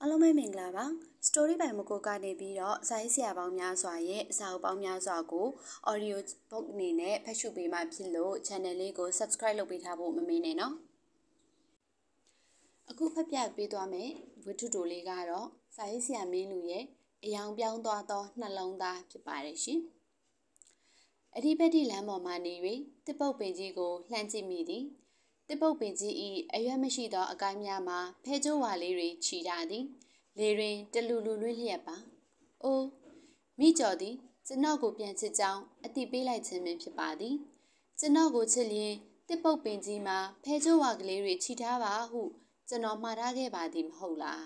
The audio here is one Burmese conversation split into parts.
အားလုံးပဲမင်္ဂလာပါ story by မကိုကနေပြီးတော့စာရေးဆရာပေါင်းများစွာရဲ့အစာအုပ်ပေါင်းများစွာကို audio book အနေနဲ့ဖတ်ရှုပေးမှဖြစ်လို့ channel လေးကို subscribe လုပ်ပေးထားဖို့မမေ့နဲ့နော်အခုဖတ်ပြပေးသွားမယ်ဝတ္ထုတိုလေးကတော့စာရေးဆရာမင်းလူရဲ့အယောင်ပြောင်းသွားသောနှလုံးသားဖြစ်ပါတယ်ရှင်အဓိပတိလမ်းပေါ်မှနေ၍တစ်ပုတ်ပင်ကြီးကိုလှမ်းကြည့်မိသည် တစ်ပုတ်ပင်ကြီး၏အရွက်မရှိသောအကိုင်းများမှာဖဲကျိုးဝါလေးတွေခြီထားသည်လေတွင်တလူလူလွှင့်လျက်ပါ။အိုးမိကျော်သည်ကျွန်တော်ကိုပြန်ချစ်ကြောင်းအတိပေးလိုက်ခြင်းပင်ဖြစ်ပါသည်။ကျွန်တော်ကိုချစ်လျင်တစ်ပုတ်ပင်ကြီးမှာဖဲကျိုးဝါကလေးတွေခြီထားပါဟုကျွန်တော်မှားထားခဲ့ပါသည်မဟုတ်လား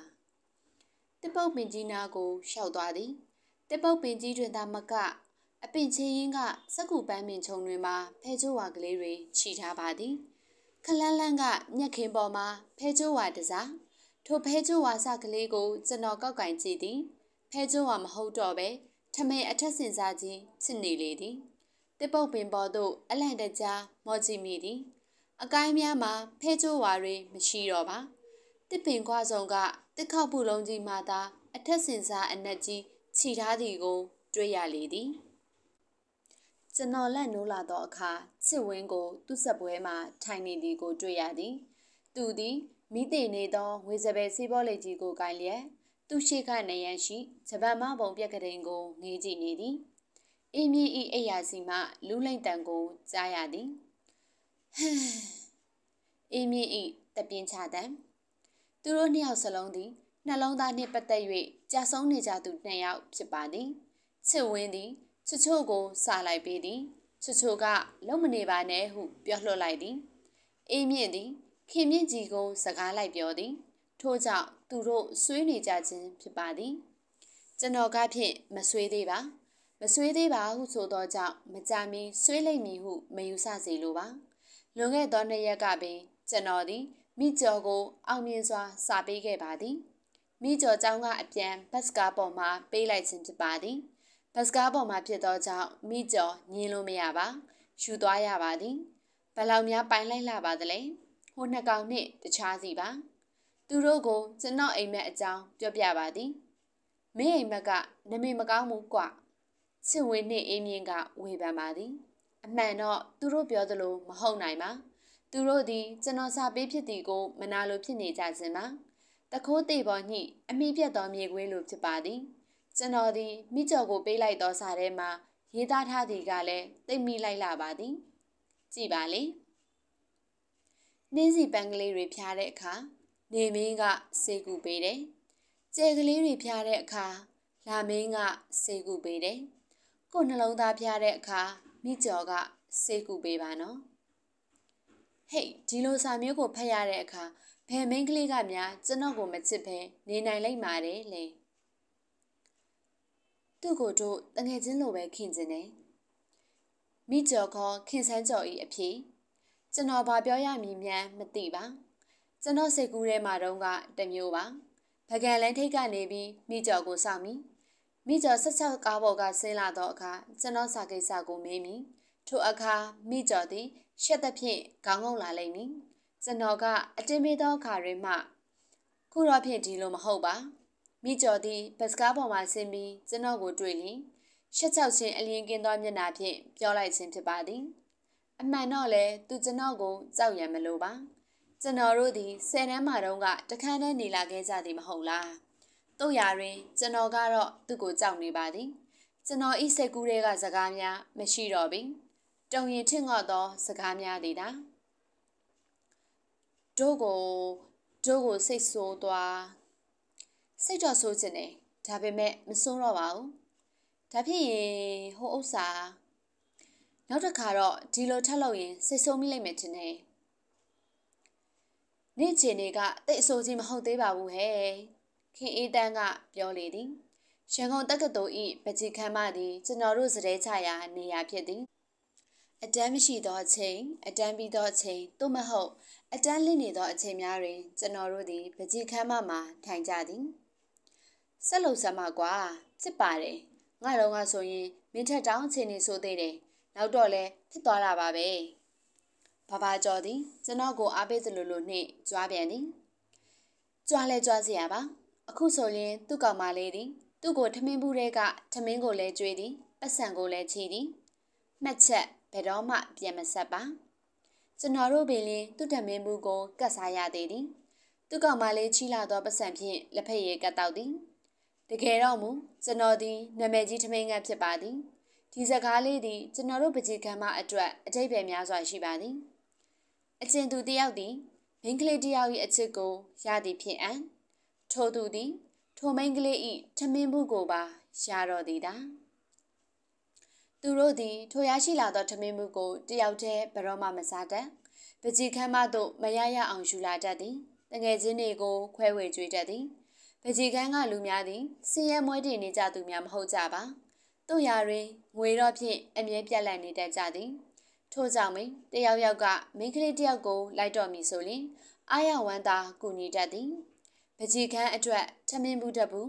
။တစ်ပုတ်ပင်ကြီးနာကိုရှောက်သွားသည်။တစ်ပုတ်ပင်ကြီးတွင်သာမကအပင်ချင်းရင်းကစက်ကူပန်းပင်ခြုံတွင်မှာဖဲကျိုးဝါကလေးတွေခြီထားပါသည်။ ခလန်းလန်းကမျက်ခင်းပေါ်မှာဖဲကျိုးဝါတစားထိုဖဲကျိုးဝါစကလေးကိုကျွန်တော်ကောက်ကင်ကြည့်သည်ဖဲကျိုးဝါမဟုတ်တော့ပဲထမဲအထက်စင်စားကြီးချစ်နေလေသည်တစ်ပုတ်ပင်ပေါ်သို့အလန့်တကြားမော်ကြည့်မိသည်အကိုင်းများမှာဖဲကျိုးဝါတွေမရှိတော့ပါတစ်ပင်ခွားဆောင်ကတစ်ခေါက်ပူလုံးကြီးမှသာအထက်စင်စားအနက်ကြီးခြိထားသည်ကို တွေ့ရလေသည် ကျွန်တော်လက်နိုးလာသောအခါချစ်ဝင်းကို သူ့ဆက်ပွဲမှထိုင်နေသည်ကို တွေ့ရသည်သူသည်မိသေးနေသောငွေစပယ်စီးပေါ်လေးကြီးကိုကင်လျက်သူ့ရှိကနေရန်ရှိဂျပန်မဘုံပြက်ကတဲ့ကိုငေးကြည့်နေသည်အင်းမြင့်ဤအိယာစီမှလူးလိမ့်တန်ကိုကြားရသည်ဟမ်အင်းမြင့်ဤတပြင်းချတံသူတို့နှစ်ယောက်စလုံးသည်နှလုံးသားနှင့်ပတ်သက်၍ကြာဆုံးနေကြသူနှစ်ယောက်ဖြစ်ပါသည်ချစ်ဝင်းသည် ချွချို့ကိုစာလိုက်ပေးသည်ချွချို့ကလုံမနေပါနဲ့ဟုပြောလွှတ်လိုက်သည်အေးမြင့်သည်ခင်မြင့်ကြီးကိုစကားလိုက်ပြောသည်ထို့ကြောင့်သူတို့ဆွေးနေကြခြင်းဖြစ်ပါသည်ကျွန်တော်ကဖြင့်မဆွေးသေးပါမဆွေးသေးပါဟုဆိုသောကြောင့်မကြမီဆွေးလိမ့်မည်ဟုမယူဆစေလိုပါလွန်ခဲ့သောနှစ်ရက်ကပင်ကျွန်တော်သည်မိကျော်ကိုအောင်မြင်စွာစာပေးခဲ့ပါသည်မိကျော်ចောင်းကအပြန်ဘတ်စကားပေါ်မှာပေးလိုက်ခြင်းဖြစ်ပါသည် ဘတ်စကားပေါ်မှာဖြစ်သောကြောင့်မိကျော်ညင်းလို့မရပါယူသွားရပါသည်ဘလောက်များပိုင်လိုက်လာပါသလဲဟိုနှစ်ကောင်နှင့်တခြားစီပါသူတို့ကိုကျွန်တော်အိမ်မက်အကြောင်းပြောပြပါသည်မင်းအိမ်မက်ကနမေမကောင်းဘူးကွချစ်ဝင်းနှင့်အင်းမြင့်ကဝေဖန်ပါသည်အမှန်တော့သူတို့ပြောသလိုမဟုတ်နိုင်ပါသူတို့သည်ကျွန်တော်စာပေးဖြစ်သည်ကိုမနာလိုဖြစ်နေကြခြင်းပါတခိုးသေးပေါ်ညိအမိပြတ်သောမြေခွေးလိုဖြစ်ပါသည် ကျွန်တော်သည်မိကျော်ကိုပေးလိုက်သောစာထဲမှာရေးသားထားသည်ကလည်းသိမိလိုက်လာပါသည်ကြည်ပါလေနှင်းစီပန်းကလေးတွေဖြားတဲ့အခါနေမင်းကစေကူပေးတယ်ကျဲကလေးတွေဖြားတဲ့အခါလာမင်းကစေကူပေးတယ်ကိုနှလုံးသားဖြားတဲ့အခါမိကျော်ကစေကူပေးပါနော်ဟေးဒီလိုစာမျိုးကိုဖတ်ရတဲ့အခါဘယ်မင်းကလေးကများကျွန်တော်ကိုမချစ်ဘဲနေနိုင်လိမ့်ပါတယ်လေ သူ့ကိုတို့တငယ်ချင်းလိုပဲခင်ကျင်တယ်မိကျော်ခေါ်ခင်ဆန်းကျော်ဤအဖြစ်ကျွန်တော်ဘာပြောရမည်မြန်မသိပါကျွန်တော်စိတ်ကူးထဲမှာတုန်းကတမျိုးပါပကံလန်းထိတ်ကနေပြီးမိကျော်ကိုစောင့်မိမိကျော်ဆက်ဆက်ကားပေါ်ကဆင်းလာတော့အခါကျွန်တော်စာကိစ္စကိုမေးမိထိုအခါမိကျော်သည်ရှက်သဖြင့်ခေါင်းငုံလာလိမ့်မည်ကျွန်တော်ကအတင်းမေးသောအခါတွေမှခုတော့ဖြင့်ဒီလိုမဟုတ်ပါ မိကျော်သည်ဘတ်စကားပေါ်မှာဆင်းပြီးကျွန်တော်ကိုတွေ့လျင်ရှက်ချောက်ခြင်းအလင်းကင်းသောမျက်နှာဖြင့်ပြောလိုက်ခြင်းဖြစ်ပါသည်အမှန်တော့လေသူကျွန်တော်ကိုကြောက်ရံမလို့ပါကျွန်တော်တို့သည်ဆယ်တန်းမှာတုန်းကတခန်းထဲနေလာခဲ့ကြသည်မဟုတ်လားတို့ရာတွင် ကျွန်တော်ကတော့သူ့ကိုကြောက်နေပါသည်ကျွန်တော်ဤစိတ်ကူးတွေကစကားများမရှိတော့ပြီတုံရင်ထင်ငေါ့သောစကားများသည်တာတို့ကိုတို့ကိုစိတ်ဆိုးသွား စိတ်တော့ဆိုးခြင်းတယ်ဒါပေမဲ့မဆိုးတော့ပါဘူးဒါဖြစ်ရင်ဟိုဥစ္စာနောက်တစ်ခါတော့ဒီလိုထပ်လုပ်ရင်စိတ်ဆိုးမိလိမ့်မယ်ထင်တယ်နေ့ချင်တွေကတိတ်အဆိုးကြီးမဟုတ်သေးပါဘူးဟဲ့ခင်အေးတန်းကပြောလေသည်ရန်ကုန်တက္ကသိုလ်၏ပကြီးခမ်းမသည်ကျွန်တော်တို့စတဲ့ချရာနေရာဖြစ်သည်အတန်းမရှိသောအချိန်အတန်းပြီးသောအချိန်သို့မဟုတ်အတန်းလင့်နေသောအချိန်များတွင်ကျွန်တော်တို့သည်ပကြီးခမ်းမမှာထိုင်ကြသည် ဆက်လို့ဆက်မှာကွာစစ်ပါတယ်ငါတော့ငါဆိုရင်မင်းထက်တောင်းအချိန်နေဆိုသေးတယ်နောက်တော့လဲဖြစ်သွားတာပါပဲဘာဘာကြော်သည်ကျွန်တော်ကိုအားပေးသလိုလိုနှင့်ကြွားပြန်သည်ကြွားလဲကြွားစီရပါအခုဆိုရင်သူ့ကောင်မလေးသည်သူ့ကိုထမင်းဘူးတွေကထမင်းကိုလည်းကျွေးသည်ပတ်စံကိုလည်းချီသည်မှတ်ချက်ဘယ်တော့မှပြန်မဆက်ပါကျွန်တော်တို့ပင်လင်းသူ့ထမင်းဘူးကိုကတ်စားရသေးသည်သူ့ကောင်မလေးချီလာသောပတ်စံဖြင့်လက်ဖက်ရည်ကတ်တော့သည် တကယ်တော့မူကျွန်တော်သည်နာမည်ကြီးထမင်းငတ်ဖြစ်ပါသည်ဒီစကားလေးသည်ကျွန်တော်တို့ပကြီးကံမအတွက်အတိတ်ပဲများစွာရှိပါသည်အကျဉ်သူတယောက်သည်မိန်းကလေးတယောက်၏အချစ်ကိုရသည်ဖြင့်အံထိုသူသည်ထိုမိန်းကလေး၏ထမင်းဘူးကိုပါရှာတော်သည်တာသူတို့သည်ထိုရရှိလာသောထမင်းဘူးကိုတယောက်တည်းဘရောမှမစားတတ်ပကြီးခမ်းမသို့မရရအောင်ယူလာတတ်သည်တငယ်ချင်းတွေကိုခွဲဝေကြွေးတတ်သည် ပကြီးခမ်းကလူများသည်စင်ရဲမွဲတည်နေကြသူများမဟုတ်ကြပါတို့ရာတွင်ငွေတော့ဖြင့်အမြဲပြက်လက်နေတတ်ကြသည်ထို့ကြောင့်မင်းတယောက်ယောက်ကမိန်းကလေးတယောက်ကိုလိုက်တော်မီဆိုရင်အာရဝမ်းသာကူညီတတ်သည်ပကြီးခန်းအတွက်ထမင်းဘူးတပူ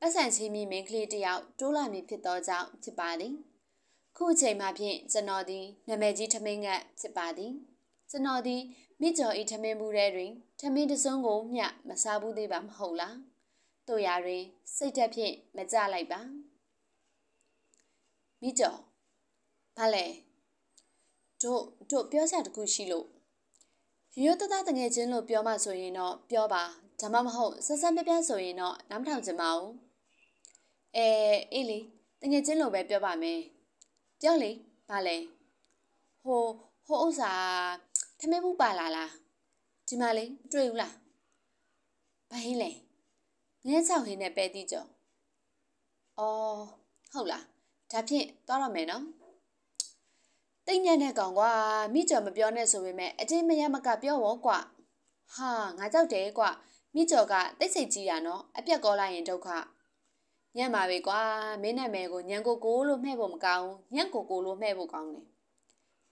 ပတ်စံချင်းမိမိန်းကလေးတယောက်တိုးလာမည်ဖြစ်သောကြောင့်ဖြစ်ပါသည်ခုအချိန်မှဖြင့်ကျွန်တော်သည်နာမည်ကြီးထမင်းငတ်ဖြစ်ပါသည်ကျွန်တော်သည်မိကျော်ဤထမင်းဘူးထဲတွင်ထမင်းတစုံကိုမျှမစားဘူးသေးပါမဟုတ်လား တို့ရာတွင်စိတ်တက်ဖြင့်မကြလိုက်ပါမိကျော်ဘာလဲတို့တို့ပြောစရာတခုရှိလို့ရိုးရိုးသားသားတငယ်ချင်းလို့ပြောမှဆိုရင်တော့ပြောပါဒါမှမဟုတ်ဆက်ဆက်ပြပြဆိုရင်တော့နားမထောင်ချင်ပါဘူးအဲအေးလေတငယ်ချင်းလို့ပဲပြောပါမယ်ပြောလေဘာလဲဟိုဟိုဥစ္စာထမင်းမှုပါလာလားဒီမှာလေတွေ့ဘူးလားဘာဟင်းလဲ ငဲဆောက်ဟင်းနဲ့ပဲတိကြောအော်ဟုတ်လားဒါဖြင့်သွားတော့မယ်နော်တိတ်ညံ့တဲ့ကောင်ကွာမိကျော်မပြောနဲ့ဆိုပေမဲ့အတင်းမရမကပြောဝေါကွာဟာငါကြောက်တယ်ကွာမိကျော်ကတိတ်ဆိတ်ကြီးတာနော်အပြက်ကောလိုက်ရင်ဒုက္ခညံ့ပါပဲကွာမင်းနာမည်ကိုညံကိုကိုလို့မှဲ့ဖို့မကောင်းညံ့ကိုကိုလို့မှဲ့ဖို့ကောင်းတယ်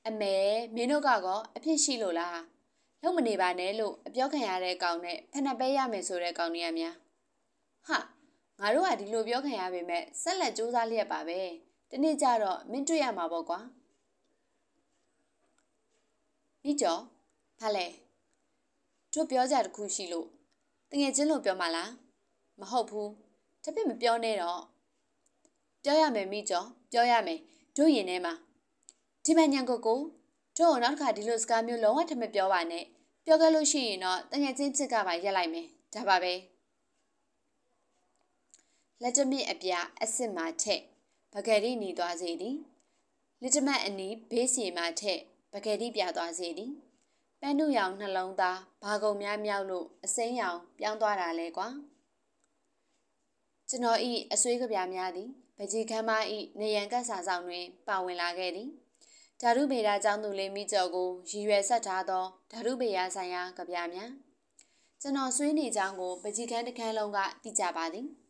အမေမင်းတို့ကတော့အဖြစ်ရှိလို့လားလုံးမနေပါနဲ့လို့အပြောခံရတဲ့ကောင်နဲ့ဖဏပဲရမယ်ဆိုတဲ့ကောင်တွေကများ ဟာငါတို့ကဒီလိုပြောခံရပေမဲ့ဆက်လက်စူးစမ်းလျက်ပါပဲဒီနေ့ကျတော့မင်းတွေ့ရမှာပေါ့ကွာမိကျော်ဘာလဲတို့ပြောကြတခုရှိလို့တငယ်ချင်းလို့ပြောမှလားမဟုတ်ဘူးတပည့်မပြောနဲ့တော့ပြောရမယ်မိကျော်ပြောရမယ်တို့ရင်ထဲမှာဒီမညံကိုကိုတို့နောက်တစ်ခါဒီလိုစကားမျိုးလုံးဝထမပြောပါနဲ့ပြောခဲ့လို့ရှိရင်တော့တငယ်ချင်းချစ်ကပါရက်လိုက်မယ်ဒါပါပဲ လက်တမစ်အပြအစ်စ်မှာထက်ပကယ်ရီနီသွားစေသည်လက်တမတ်အနီးဘေးစီမှာထက်ပကယ်ရီပြသွားစေသည်ပန်းနုရောင်နှလုံးသားဘာကုံများမြောက်လို့အစိမ်းရောင်ပြောင်းသွားတာလဲကွာကျွန်တော်ဤအဆွေးကပြများသည်ပကြီးခမ်းမဤနေရန်ကတ်စာဆောင်တွင် ပါဝင်လာခဲ့သည်ဓာတုဗေဒကျောင်းသူလေးမိကျော်ကိုရည်ရွယ်ဆက်ထားသောဓာတုဗေဒဆိုင်ရာကပြများကျွန်တော်ဆွေးနေကြောင်းကိုပကြီးခမ်းတစ်ခန်းလုံးကသိကြပါသည်။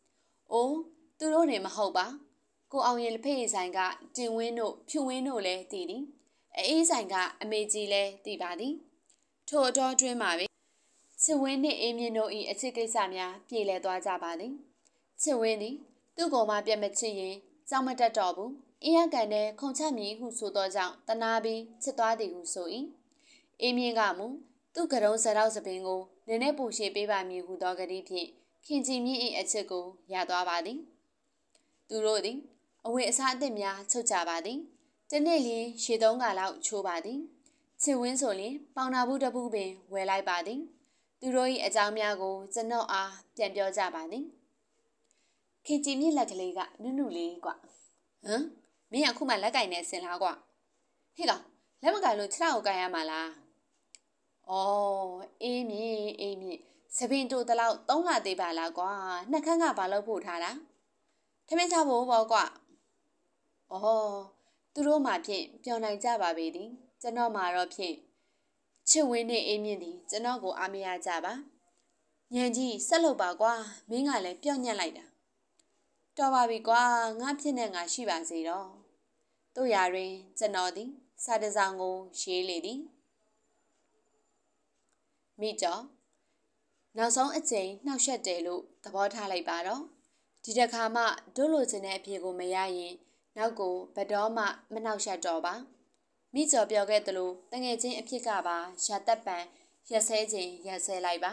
အိုးသူတို့နေမဟုတ်ပါ။ကိုအောင်ရင်လက်ဖေးဆိုင်ကတင်ဝင်းတို့ဖြူဝင်းတို့လည်းသိသည်။အေးဆိုင်ကအမေကြီးလည်းသိပါသည်။ထို့အတော်အတွင်းမှာပဲချစ်ဝင်းနှင့်အေးမြင့်တို့၏အချစ်ကိစ္စများပြေလည်သွားကြပါသည်။ချစ်ဝင်းသည်သူ့ကိုယ်မှပြတ်မချစ်ရင်ကြောက်မတတ်တော့ဘူး။အင်းရကန်တဲ့ခုံချက်မည်ဟုဆိုသောကြောင့်တနာပြီးချစ်သွားသည်ဟုဆို၏။အေးမြင့်ကမူသူ့ကရုံးဆရောက်စပင်ကိုနည်းနည်းပူရှေပေးပါမည်ဟုသောကတိဖြင့် ခင်ကြည်မြင့်၏အချက်ကိုရသွားပါသည်သူတို့သည်အဝတ်အစားအသစ်များချုပ်ကြပါသည်တနေ့လင်းရေသုံးကလောက်ချိုးပါသည်ချစ်ဝင်းဆိုလင်ပေါင်နာဘူးတပူပင်ဝယ်လိုက်ပါသည်သူတို့၏အကြောင်းများကိုကျွန်တော်အားပြန်ပြောကြပါသည်ခင်ကြည်မြင့်လက်ကလေးကနုနုလေးကွဟမ်မင်းအခုမှလက်ကင်နေဆင်လားကွဟေ့ကောင်လက်မကင်လို့ခြေထောက်ကိုကင်ရမှာလားအော်အေးမြင့်အေးမြင့် စပင်တို့တလောက်သုံးလာသေးပါလားကွာနှက်ခမ်းကဘာလို့ဖို့ထားတာထမင်းစားဖို့ပေါ့ကွာအော်သူတို့မှဖြင့်ပြောင်းနိုင်ကြပါပေသည်ကျွန်တော်မှတော့ဖြင့်ချစ်ဝင်းနဲ့အေးမြင့်သည်ကျွန်တော်ကိုအားမရကြပါညံကြီးဆက်လုပ်ပါကွာမင်းကလည်းပြော့ညက်လိုက်တာတော်ပါပြီကွာငါဖြစ်နေငါရှိပါစေတော့တို့ရာတွင်ကျွန်တော်သည်စာတစောင်ကိုရေးလေသည်မိကျော် နောက်ဆုံးအချိန်နှောက်ယှက်တယ်လို့သဘောထားလိုက်ပါတော့ဒီတစ်ခါမှဒုလိုချင်တဲ့အဖြေကိုမရရင်နောက်ကိုဘတော်မှမနှောက်ယှက်တော့ပါမိကျော်ပြောခဲ့သလိုတငယ်ချင်းအဖြစ်ကပါရာသက်ပံရက်ဆဲခြင်းရက်ဆဲလိုက်ပါ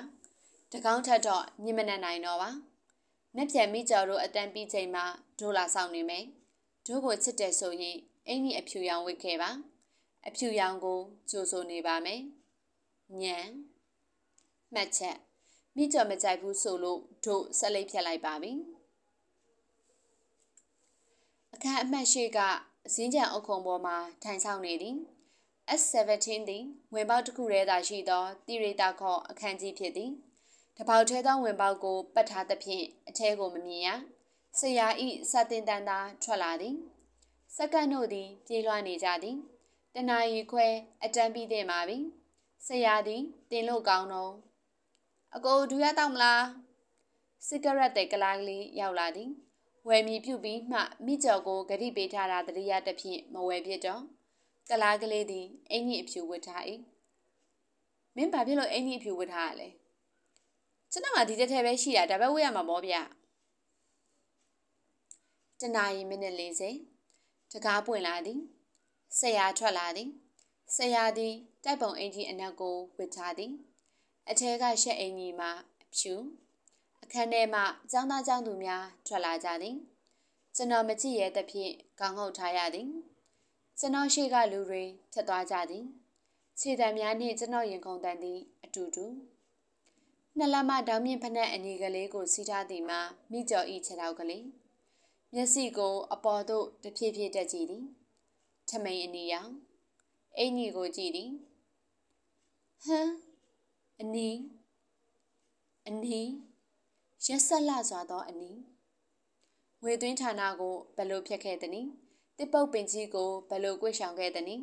တကောင်းထက်တော့ညင်မနှံ့နိုင်တော့ပါ။နှစ်ပြန်မိကျော်တို့အတန်းပြီးချိန်မှာဒိုလာဆောင်နေမယ်။ဒိုကိုချစ်တယ်ဆိုရင်အင်းကြီးအဖြူရောင်ဝတ်ခဲ့ပါ။အဖြူရောင်ကိုကြိုဆိုနေပါမယ်။ညံမှတ်ချက် မိကျော်မကြိုက်ဘူးဆိုလို့တို့ဆက်လိပ်ဖြတ်လိုက်ပါပြီ။အခန်းအမှတ်ရှိကဇင်းကြံအုပ်ခုံပေါ်မှာထိုင်ဆောင်နေသည်။ S17 သည်ဝင်ပေါက်တစ်ခုတည်းသာရှိသောတိရိတာခေါ်အခန်းကြီးဖြစ်သည်တပေါက်ထဲသောဝင်ပေါက်ကိုပတ်ထားသဖြင့်အထဲကိုမမြင်ရဆရာဤစတင်တန်သာထွက်လာသည်စက္ကန့်တို့သည်ပြေးလွှားနေကြသည်တနာရီခွဲအတန်းပြီးတဲ့မှာပြီဆရာသည်တင်လို့ကောင်းတော့ အကိုဒူရတော့မလားစီဂရက်တဲ့ကလားကလေးရောက်လာသည်ဝယ်မီပြုတ်ပြီးမှမိကျော်ကိုဂရိပေးထားတာတရိယာတစ်ဖြင့်မဝယ်ဖြစ်တော့ကလားကလေးသည်အင်ကြီးအဖြူဝတ်ထား၏မင်းဘာဖြစ်လို့အင်ကြီးအဖြူဝတ်ထားရလဲကျွန်တော်ကဒီတစ်ထည်ပဲရှိတာဒါပဲဝတ်ရမှာပေါ့ဗျတနာရီမိနစ်40တကားပွင့်လာသည်ဆရာထွက်လာသည်ဆရာသည်တိုက်ပုံအင်ကြီးအနက်ကိုဝတ်ထားသည် အထဲကရှက်အင်ကြီးမှာအဖြူအခန်းထဲမှចောင်းသားចောင်းသူများထွက်လာကြသည်ကျွန်တော်မကြည့်ရတဲ့ဖြင့်ခေါင်းငုပ်ထားရသည်ကျွန်တော်ရှိကလူတွေဖြတ်သွားကြသည်ခြေတံများနှင့်ကျွန်တော်ရင်ခုန်တန်သည်အတူတူနှလမတောင်မြင့်ဖက်နှက်အနီကလေးကိုစီးထားသည်မှာမိကျော်ဤခြေထောက်ကလေးမျက်စိကိုအပေါ်သို့တဖြည်းဖြည်းတက်ကြည့်သည်ထမိန်အနီရောင်အင်ကြီးကိုကြည့်သည်ဟမ် အနီအနီရက်ဆက်လာစွာသောအနီငွေသွင်းဌာနကိုဘယ်လိုဖြတ်ခဲ့သနည်းတစ်ပုတ်ပင်ကြီးကိုဘယ်လိုကွေ့ဆောင်ခဲ့သနည်း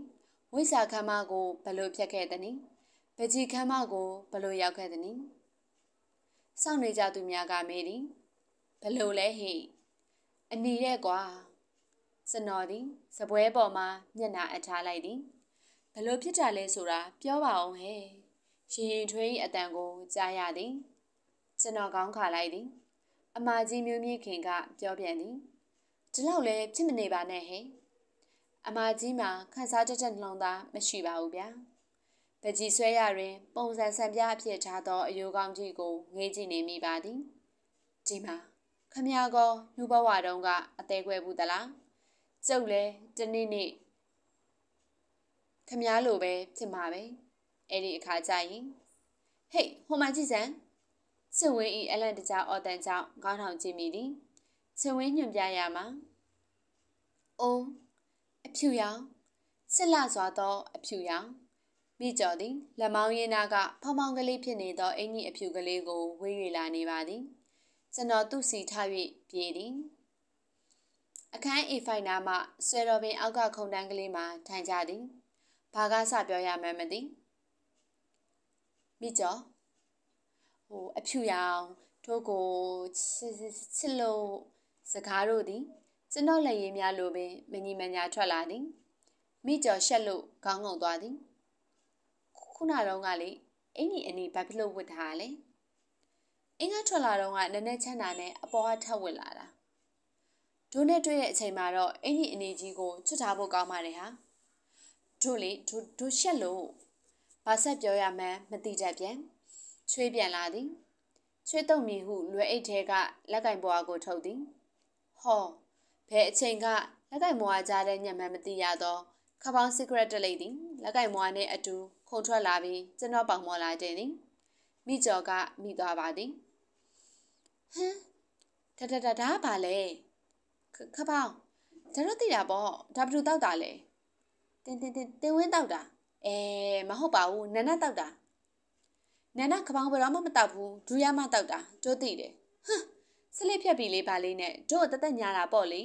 ဝိစာခမ်းမကိုဘယ်လိုဖြတ်ခဲ့သနည်းပကြီးခမ်းမကိုဘယ်လိုရောက်ခဲ့သနည်းစောင့်နေကြသူများကမေးသည်ဘယ်လိုလဲဟိအနီတဲ့ကွာစနော်သည်စပွဲပေါ်မှာမျက်နှာအထားလိုက်သည်ဘယ်လိုဖြစ်တာလဲဆိုတာပြောပါအောင်ဟဲ့ ရှင်ရင်ထွေးအတန်ကိုကြားရသည်ကျွန်တော်ကောင်းခါလိုက်သည် အမကြီးမျိုးမြင့်ခင်ကပြောပြန်သည်ဒီလောက်လည်းဖြစ်မနေပါနဲ့ဟဲ့အမကြီးမှာခန်းစားတတ်တဲ့နှလုံးသားမရှိပါဘူးဗျာပကြီးဆွဲရတွင် ပုံစံဆံပြအဖြစ်ထားသောအယိုးကောင်းကြီးကိုငေးကြည့်နေမိပါသည်ဒီမှာခမရကောနှူဘဝတုန်းကအသေးခွဲဘူးသလားကျုပ်လဲတနေ့နေ့ခမရလိုပဲဖြစ်မှာပဲ အဲ့ဒီအခါကျရင်ဟေးဟိုမှာကြည့်စမ်းစစ်ဝင်းဤအလန့်တကြားအော်တန်ကြောင့်ခေါင်းထောင်ကြည့်မိသည်ချင်ဝင်းညွန်ပြရမှာအိုးအဖြူရောင်ဆစ်လာစွာသောအဖြူရောင်မိကျော်သည်လက်မောင်းရင်းနာကဖောင်းဖောင်းကလေးဖြစ်နေသောအင်ကြီးအဖြူကလေးကိုဝေး၍လာနေပါသည်ကျွန်တော်သူ့စီထား၍ပြေးသည်အခန်း A5 နားမှဆွဲတော်ပင်အောက်ကခုံတန်းကလေးမှာထိုင်ကြသည်ဘာကစပြောရမှန်းမသိ မိကျော်ဟိုအဖြူရောင်တို့ကိုချစ်လို့စကားတို့သည်ကျွန်တော်လက်ရည်များလိုပင်မညီမညာထွက်လာသည်မိကျော်ရှက်လို့ခေါင်းငုံသွားသည်ခုနတော့ကလေအင်ကြီးအနီဘာဖြစ်လို့ဝတ်ထားလဲအင်္ဂါထွက်လာတော့ကနည်းနည်းချမ်းသာနဲ့အပေါ်ကထပ်ဝတ်လာတာဒိုးနဲ့တွေ့တဲ့အချိန်မှာတော့အင်ကြီးအနေကြီးကိုချွတ်ထားဖို့ကောင်းပါတယ်ဟာတို့လေဒိုဒိုရှက်လို့ ဘာဆက်ပြောရမှန်းမသိတတ်ပြန်ချွေးပြန်လာသည်ချွေးတုံမီဟုလွယ်အိတ်ထဲကလက်ကင်ပွားကိုထုတ်သည်ဟောဘယ်အချိန်ကလက်ကင်မွားကြားတဲ့ညမှန်မသိရတော့ခပောင်းစီဂရက်တလိတ်သည်လက်ကင်မွားနှင့်အတူခုန်ထွက်လာပြီးကျွန်တော်ပေါင်မော်လာတဲ့သည်မိကျော်ကမိသွားပါသည်ဟမ်တတတဒါပါလေခပောင်းဒါတော့သိတာပေါ့ဒါဘယ်သူတောက်တာလဲတင်းတင်းတင်းတင်းဝင်းတောက်တာ အဲမဟုတ်ပါဘူးနနတောက်တာနနခပောင်းဘယ်တော့မှမတောက်ဘူးဒူရမတောက်တာတို့သိတယ်ဟမ်ဆလစ်ဖြတ်ပြီလေးပါလေးနဲ့တို့တသက်ညာတာပေါ့လေ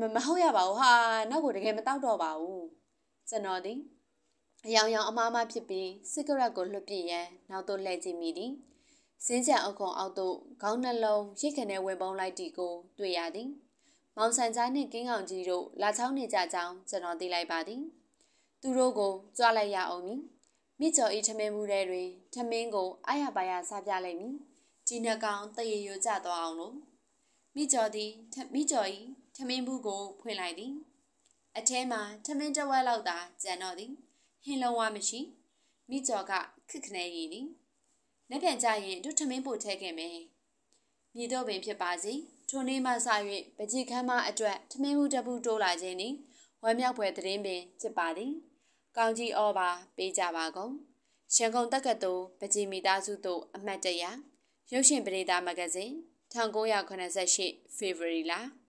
မမဟုတ်ရပါဘူးဟာနောက်ကိုတကယ်မတောက်တော့ပါဘူးကျွန်တော်ဒီအယောင်ယောင်အမားမဖြစ်ပြီးစစ်ကရက်ကိုလွှတ်ပြရန်နောက်သို့လှည့်ကြည့်မိသည်စင်းချံအခွန်အောက်သို့ခေါင်းနှလုံးရိတ်ခနဲ့ဝင်ပုံးလိုက်တီကိုတွေ့ရသည်မောင်ဆန်ချိုင်းနှင့်ကင်းကောင်ကြီးတို့လာချောင်းနေကြကြောင်းကျွန်တော်သိလိုက်ပါသည် သူတို့ကိုကြွားလိုက်ရအောင်မည်မိကျော်ဤထမင်းမှုထဲတွင်ထမင်းကိုအာရပါရစားပြလိုက်မည်ဒီနှကောင်တရေရိုကြသွားအောင်လို့မိကျော်သည်မိကျော်ဤထမင်းဘူးကိုဖွင့်လိုက်သည်အထဲမှာထမင်းတဝက်လောက်သာကျန်တော့သည်ဟင်းလုံးဝမရှိမိကျော်ကခစ်ခနဲရည်သည်လက်ပြန်ကြရင်တို့ထမင်းပို့ထဲခဲ့မယ်မြည်တော့ပင်ဖြစ်ပါစေထိုနေ့မှစ၍ပကြီးခမ်းမအတွက်ထမင်းမှုတပူတိုးလာခြင်းသည် ဝမ်းမြောက်ဖွယ်သတင်းပင်ဖြစ်ပါသည်ကောင်းကြီးဩပါပေးကြပါကုန်ရန်ကုန်တက္ကသိုလ်ပကြီးမိသားစုတို့အမှတ်တရရုပ်ရှင်ပရိသတ်မဂ္ဂဇင်း1988 February လ